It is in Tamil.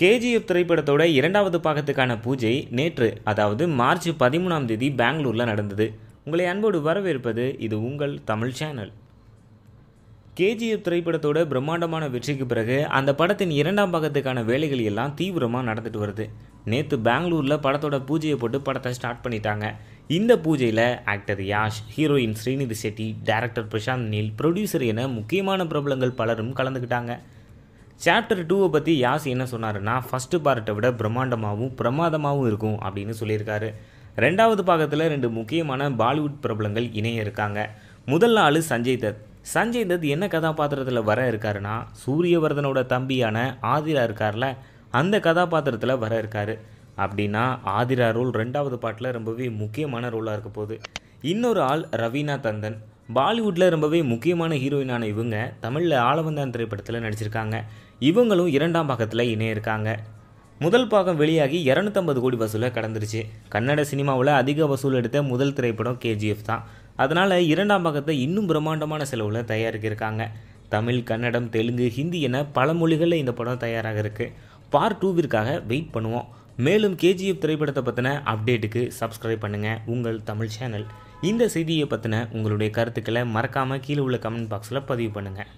கேஜிஎஃப் திரைப்படத்தோட இரண்டாவது பாகத்துக்கான பூஜை நேற்று அதாவது மார்ச் பதிமூணாம் தேதி பெங்களூரில் நடந்தது. உங்களை அன்போடு வரவேற்பது இது உங்கள் தமிழ் சேனல். கேஜிஎஃப் திரைப்படத்தோட பிரம்மாண்டமான வெற்றிக்கு பிறகு அந்த படத்தின் இரண்டாம் பாகத்துக்கான வேலைகள் எல்லாம் தீவிரமாக நடந்துட்டு வருது. நேற்று பெங்களூரில் படத்தோட பூஜையை போட்டு படத்தை ஸ்டார்ட் பண்ணிட்டாங்க. இந்த பூஜையில் actor Yash heroine Srinidhi Shetty director Prashanth Neel producer என முக்கியமான பிரபலங்கள் பலரும் கலந்துக்கிட்டாங்க. சாப்டர் டூவை பற்றி யாசி என்ன சொன்னாருன்னா ஃபஸ்ட்டு பார்ட்டை விட பிரம்மாண்டமாகவும் பிரமாதமாகவும் இருக்கும் அப்படின்னு சொல்லியிருக்காரு. ரெண்டாவது பாகத்தில் ரெண்டு முக்கியமான பாலிவுட் பிரபலங்கள் இணைய இருக்காங்க. முதல் ஆள் சஞ்சய் தத். சஞ்சய் தத் என்ன கதாபாத்திரத்தில் வர இருக்காருன்னா சூரியவர்தனோட தம்பியான ஆதிரா இருக்கார்ல அந்த கதாபாத்திரத்தில் வர இருக்காரு. அப்படின்னா ஆதிரா ரோல் ரெண்டாவது பாட்டில் ரொம்பவே முக்கியமான ரோலாக இருக்க போகுது. இன்னொரு ஆள் ரவீனா தந்தன். பாலிவுட்டில் ரொம்பவே முக்கியமான ஹீரோயினான இவங்க தமிழில் ஆளவந்தான் திரைப்படத்தில் நடிச்சிருக்காங்க. இவங்களும் இரண்டாம் பாகத்தில் இணையிருக்காங்க. முதல் பாகம் வெளியாகி இரநூத்தம்பது கோடி வசூலை கடந்துருச்சு. கன்னட சினிமாவில் அதிக வசூல் எடுத்த முதல் திரைப்படம் கேஜிஎஃப் தான். அதனால் இரண்டாம் பாகத்தை இன்னும் பிரம்மாண்டமான செலவில் தயாரிக்கிருக்காங்க. தமிழ் கன்னடம் தெலுங்கு ஹிந்தி என பல மொழிகளில் இந்த படம் தயாராக இருக்குது பார்ட் டூவிற்காக வெயிட் பண்ணுவோம். மேலும் கேஜிஎஃப் திரைப்படத்தை பற்றின அப்டேட்டுக்கு சப்ஸ்கிரைப் பண்ணுங்கள் உங்கள் தமிழ் சேனல். இந்த செய்தியை பற்றின உங்களுடைய கருத்துக்களை மறக்காமல் கீழே உள்ள கமெண்ட் பாக்ஸில் பதிவு பண்ணுங்கள்